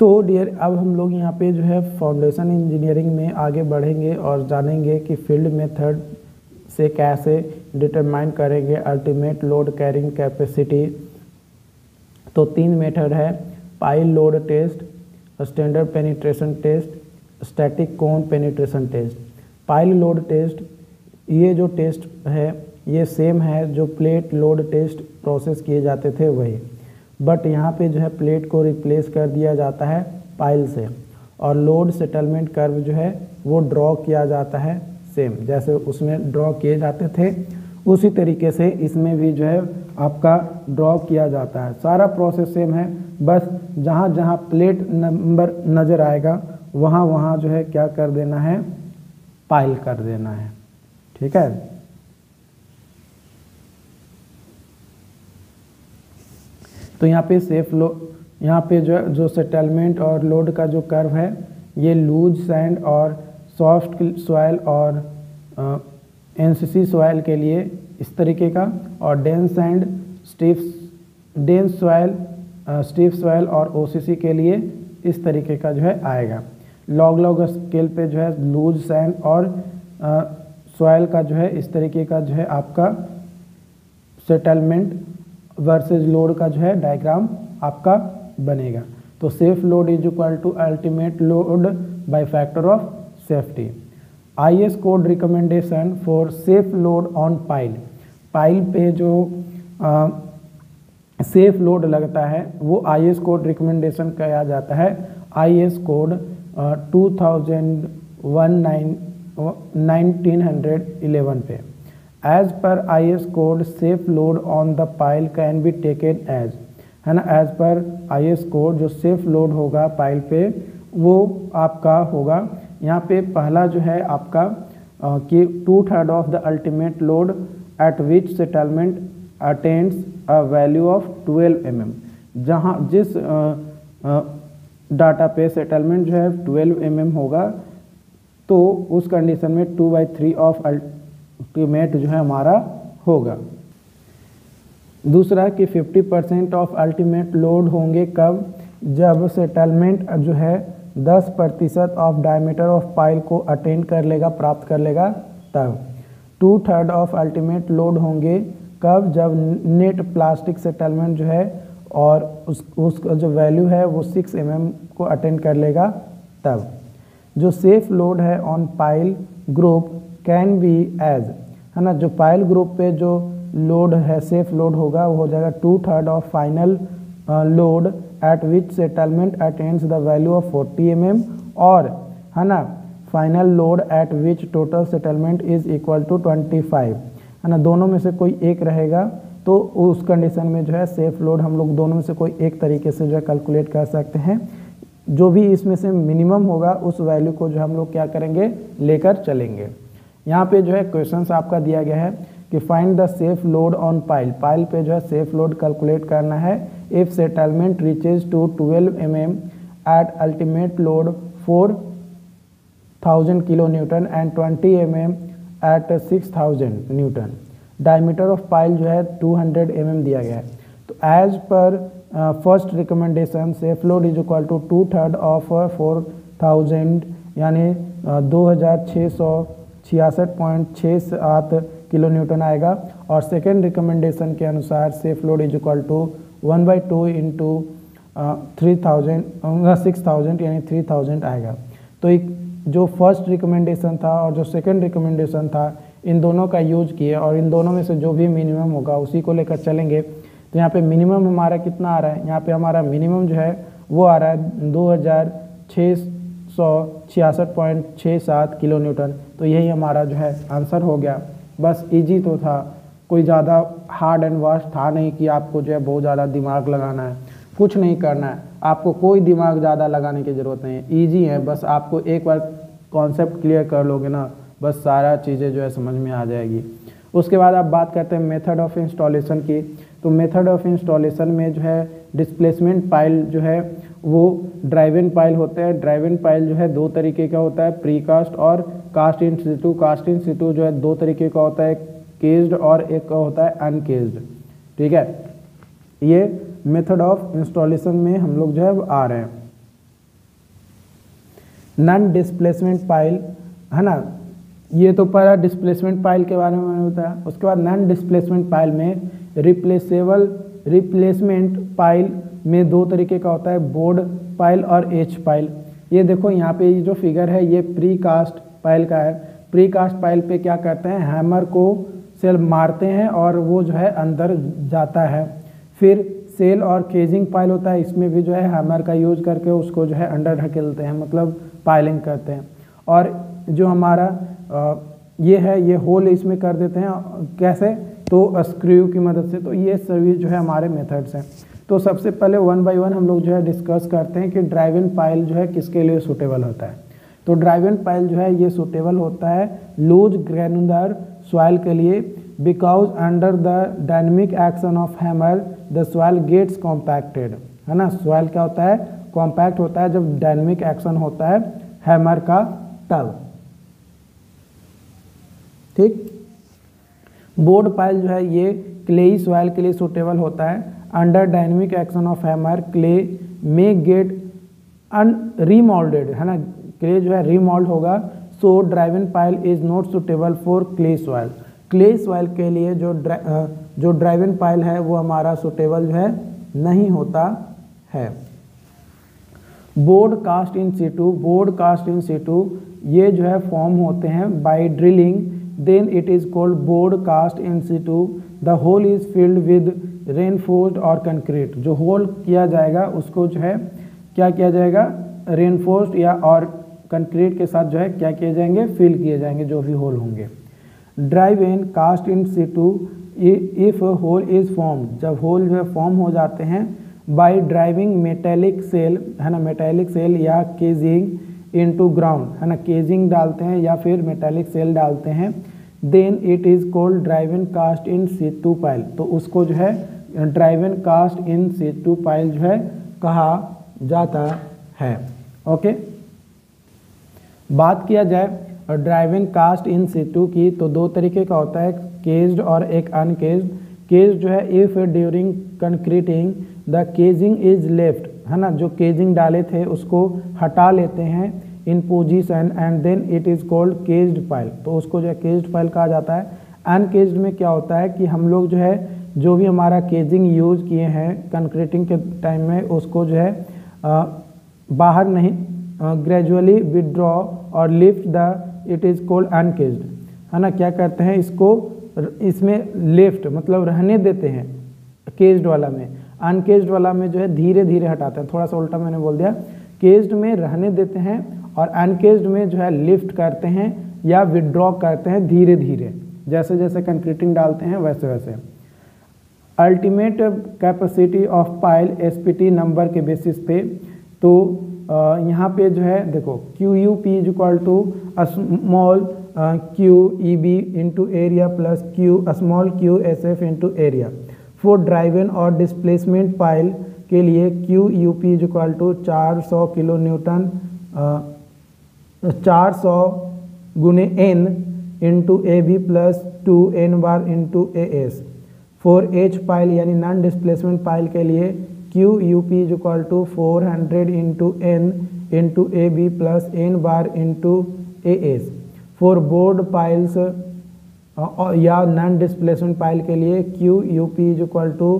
तो डियर अब हम लोग यहाँ पे जो है फाउंडेशन इंजीनियरिंग में आगे बढ़ेंगे और जानेंगे कि फ़ील्ड मेथड से कैसे डिटरमाइन करेंगे अल्टीमेट लोड कैरिंग कैपेसिटी तो तीन मेथड है pile load test standard penetration test static cone penetration test pile load test ये जो टेस्ट है, ये सेम है जो प्लेट लोड टेस्ट प्रोसेस किए जाते थे वही। बट यहाँ पे जो है प्लेट को रिप्लेस कर दिया जाता है पाइल से और लोड सेटलमेंट कर्व जो है वो ड्रॉ किया जाता है सेम जैसे उसमें ड्रॉ किए जाते थे, उसी तरीके से इसमें भी जो है आपका ड्रॉ किया जाता है। सारा प्रोसेस सेम है, बस जहाँ जहाँ प्लेट नंबर नज़र आएगा, वहाँ वहाँ जो है क्या कर देना है? पाइल कर देना है। ठीक है? तो यहाँ पे सेफ़ लो यहाँ पे जो जो सेटलमेंट और लोड का जो कर्व है, ये लूज सैंड और सॉफ्ट सॉयल और एन सी सॉयल के लिए इस तरीके का और dense sand stiff dense soil stiff soil और ओसीसी के लिए इस तरीके का जो है आएगा। लॉग लॉग स्केल पे जो है लूज सैंड और सॉयल का जो है इस तरीके का जो है आपका सेटलमेंट वर्सेस लोड का जो है डायग्राम आपका बनेगा। तो safe load is equal to ultimate load by factor of safety I S code recommendation for safe load on pile pile पे जो सेफ़ लोड लगता है, वो आई एस कोड रिकमेंडेशन किया जाता है। I S code two thousand one nine nineteen hundred eleven पे। As per I S code safe load on the pile can be taken as है ना? As per I S code जो safe load होगा pile पे वो आपका होगा। यहाँ पे पहला जो है आपका आ, कि two third of the ultimate load at which settlement attends a value of 12 M M जहाँ जिस आ, आ, डाटा पे सेटलमेंट जो है 12 एम mm होगा तो उस कंडीशन में two by three of ultimate जो है हमारा होगा। दूसरा कि 50 परसेंट ऑफ़ अल्टीमेट लोड होंगे कब? जब सेटलमेंट जो है 10 प्रतिशत ऑफ़ डायमीटर ऑफ़ पाइल को अटेंड कर लेगा, प्राप्त कर लेगा, तब। Two third of ultimate load होंगे कब? जब नेट प्लास्टिक सेटलमेंट जो है और उस उसका जो वैल्यू है वो 6 एम mm को अटेंड कर लेगा, तब। जो सेफ़ लोड है on pile group can be as है ना? जो पाइल ग्रुप पे जो लोड है सेफ़ लोड होगा, वो हो जाएगा two third of final load at which settlement attends the value of 40 M mm और है ना? Final load at which total settlement is equal to 25 है ना? दोनों में से कोई एक रहेगा तो उस कंडीशन में जो है सेफ़ लोड हम लोग दोनों में से कोई एक तरीके से जो है कैलकुलेट कर सकते हैं। जो भी इसमें से मिनिमम होगा, उस वैल्यू को जो हम लोग क्या करेंगे? लेकर चलेंगे। यहाँ पे जो है क्वेश्चन आपका दिया गया है कि find the safe load on pile pile पे जो है सेफ़ लोड कैलकुलेट करना है। If settlement reaches to 12 M M at ultimate load 4000 kilo newton and 20 M M at 6000 newton diameter of pile जो है 200 हंड्रेड mm दिया गया है। तो as per first recommendation safe load is equal to two third of four thousand यानी दो हज़ार छः सौ छियासठ पॉइंट छः सात किलो न्यूटन आएगा और सेकेंड रिकमेंडेशन के अनुसार safe load is equal to one by two into three thousand six thousand यानी थ्री थाउज़ेंड आएगा। तो एक जो फ़र्स्ट रिकमेंडेशन था और जो सेकेंड रिकमेंडेशन था, इन दोनों का यूज़ किए और इन दोनों में से जो भी मिनिमम होगा, उसी को लेकर चलेंगे। तो यहाँ पे मिनिमम हमारा कितना आ रहा है? यहाँ पे हमारा मिनिमम जो है, वो आ रहा है दो हज़ार छः सौ छियासठ पॉइंट छः सात किलो न्यूटन तो यही हमारा जो है आंसर हो गया। बस इजी तो था। कोई ज़्यादा हार्ड एंड वास्ट था नहीं कि आपको जो है बहुत ज़्यादा दिमाग लगाना है। कुछ नहीं करना है। आपको कोई दिमाग ज़्यादा लगाने की ज़रूरत नहीं है। ईजी है। बस आपको एक बार कॉन्सेप्ट क्लियर कर लोगे ना, बस सारा चीज़ें जो है समझ में आ जाएगी। उसके बाद आप बात करते हैं मेथड ऑफ़ इंस्टॉलेशन की। तो मेथड ऑफ़ इंस्टॉलेशन में जो है डिस्प्लेसमेंट पाइल जो है वो ड्राइव इन पाइल होते हैं। ड्राइव इन पाइल जो है दो तरीके का होता है प्री कास्ट और cast in situ cast in situ जो है दो तरीके का होता है केज्ड और एक का होता है अनकेज्ड ठीक है? ये मेथड ऑफ़ इंस्टॉलेशन में हम लोग जो है आ रहे हैं। नन डिस्प्लेसमेंट पाइल है ना? ये तो पहला डिस्प्लेसमेंट पाइल के बारे में मैंने बताया। उसके बाद नन डिस्प्लेसमेंट पाइल में रिप्लेसेबल रिप्लेसमेंट पाइल में दो तरीके का होता है बोर्ड पाइल और एच पाइल ये देखो, यहाँ पे ये जो फिगर है, ये प्री कास्ट पाइल का है। प्री कास्ट पाइल पे क्या करते हैं? हैमर को सेल मारते हैं और वो जो है अंदर जाता है। फिर सेल और केजिंग पाइल होता है, इसमें भी जो है हैमर का यूज़ करके उसको जो है अंडर ढकेलते हैं मतलब पाइलिंग करते हैं। और जो हमारा ये है, ये होल इसमें कर देते हैं। कैसे? तो स्क्रू की मदद से। तो ये सभी जो है हमारे मेथड्स हैं। तो सबसे पहले वन बाय वन हम लोग जो है डिस्कस करते हैं कि ड्राइव इन पाइल जो है किसके लिए सूटेबल होता है। तो ड्राइव इन पाइल जो है ये सूटेबल होता है लूज ग्रेनुलर सॉइल के लिए because under the dynamic action of hammer the soil gets compacted है ना? सॉइल क्या होता है? कॉम्पैक्ट होता है जब डायनमिक एक्शन होता है हैमर का तब ठीक? बोर्ड पाइल जो है ये क्लेई सॉइल के लिए सूटेबल होता है। Under dynamic action of hammer clay may get unremoulded है ना? क्ले जो है रीमोल्ड होगा so driven pile is not suitable for clay soil clay soil के लिए जो ड्रा, जो ड्राइवन पाइल है वो हमारा सुटेबल जो है नहीं होता है। Bored cast in situ bored cast in situ ये जो है फॉर्म होते हैं by drilling then it is called bored cast in situ the hole is filled with reinforced और कंक्रीट जो होल किया जाएगा, उसको जो है, क्या किया जाएगा? रेनफोर्स्ड या और कंक्रीट के साथ जो है, क्या किए जाएँगे? फिल किए जाएँगे, जो भी होल होंगे। Drive in cast in situ if hole is form जब होल जो है फॉर्म हो जाते हैं बाय ड्राइविंग मेटेलिक सेल है ना मेटेलिक सेल या केजिंग इनटू ग्राउंड है ना केजिंग डालते हैं या फिर मेटेलिक सेल डालते हैं then it is called drive in cast in situ pile तो उसको जो है driven cast in situ pile जो है, कहा जाता है। ओके बात किया जाए ड्राइविंग कास्ट इन सीटू की तो दो तरीके का होता है केज्ड और एक अनकेज्ड केज जो है if during concreting the casing is left है ना? जो केजिंग डाले थे, उसको हटा लेते हैं in position and then it is called cased pile तो उसको जो है केज्ड पाइल कहा जाता है। अनकेज्ड में क्या होता है कि हम लोग जो है जो भी हमारा केजिंग यूज़ किए हैं कंक्रीटिंग के टाइम में उसको जो है आ, बाहर नहीं ग्रेजुअली विदड्रॉ और lift the it is called uncased है ना? क्या करते हैं इसको इसमें लिफ्ट मतलब रहने देते हैं केज्ड वाला में। अनकेज्ड वाला में जो है धीरे धीरे हटाते हैं। थोड़ा सा उल्टा मैंने बोल दिया। केज्ड में रहने देते हैं और अनकेज्ड में जो है लिफ्ट करते हैं या विदड्रॉ करते हैं धीरे धीरे जैसे जैसे कंक्रीटिंग डालते हैं वैसे वैसे ultimate capacity of pile SPT number के बेसिस पे तो यहाँ पे जो है, देखो Q U P is equal to small Q E B into area plus Q small Q S F into area for driven और डिस्प्लेसमेंट पाइल के लिए Q U P is equal to चार सौ किलो न्यूटन चार सौ गुने N into A B plus two N bar into A S for H pile यानी non displacement pile के लिए Q U P is equal to four hundred into N into A B plus N bar into A S for bored piles या non displacement pile के लिए Q U P is equal to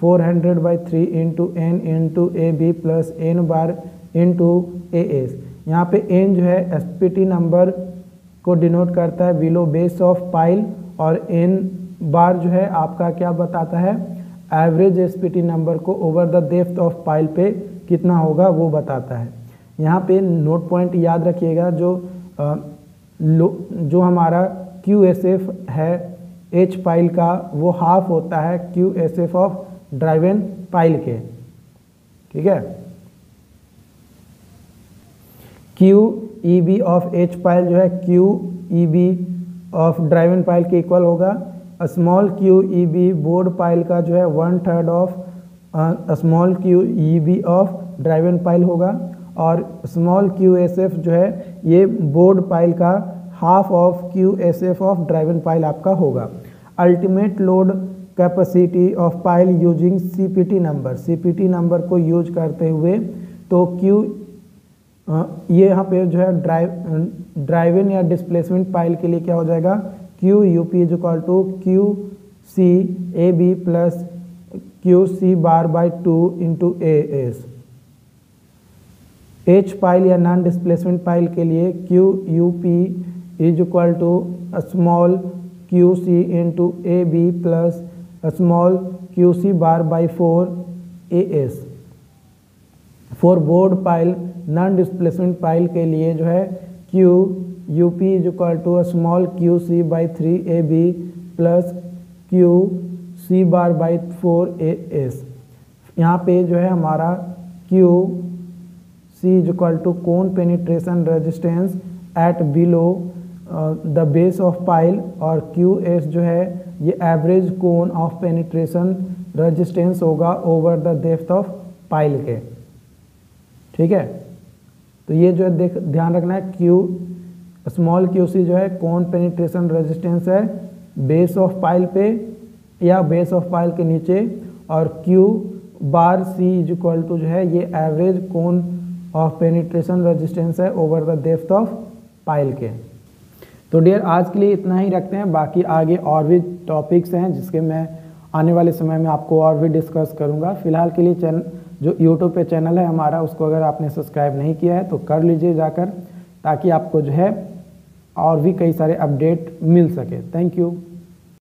four hundred by three into N into A B plus N bar into A S यहाँ पे N जो है S P T number को denote करता है बिलो बेस ऑफ़ पाइल और N bar जो है आपका क्या बताता है? एवरेज एसपीटी नंबर को over the depth of pile पे कितना होगा वो बताता है। यहाँ पे नोट पॉइंट याद रखिएगा जो आ, लो, जो हमारा क्यू एस एफ़ है एच पाइल का वो हाफ़ होता है Q S F of driven pile के। ठीक है? Q E B of H pile जो है Q E B of driven pile के इक्वल होगा। Small Q E B bored pile का जो है one third of small Q E B of driven pile होगा और स्मॉल क्यू एस एफ़ जो है ये बोर्ड पाइल का half of Q S F of driven pile आपका होगा। Ultimate load capacity of pile using C P T number C P T number को use करते हुए तो क्यू ये यहाँ पे जो है ड्राइव ड्राइव इन या डिस्प्लेसमेंट पाइल के लिए क्या हो जाएगा? Q U P is equal to Q C A B plus Q C bar by two into A S H pile या नॉन डिस्प्लेसमेंट पाइल के लिए Q U P is equal to small Q C into A B plus small Q C bar by four A S for bored pile non displacement pile के लिए जो है Q U P is equal to small Q C by three A B plus Q C bar by four A S यहाँ पे जो है हमारा Q C is equal to cone penetration resistance at below the base of pile और Q S जो है ये average cone of penetration resistance होगा over the depth of pile के। ठीक है? तो ये जो है देख, ध्यान रखना है क्यू स्मॉल क्यू सी जो है कौन पेनिट्रेशन रेजिस्टेंस है बेस ऑफ़ पाइल पे या बेस ऑफ़ पाइल के नीचे, और Q bar C is equal to जो है, ये average cone of penetration resistance है over the depth of pile के। तो डियर आज के लिए इतना ही रखते हैं, बाकी आगे और भी टॉपिक्स हैं, जिसके मैं आने वाले समय में आपको और भी डिस्कस करूँगा। फ़िलहाल के लिए चैनल जो यूट्यूब पे चैनल है हमारा, उसको अगर आपने सब्सक्राइब नहीं किया है तो कर लीजिए जाकर, ताकि आपको जो है और भी कई सारे अपडेट मिल सके. Thank you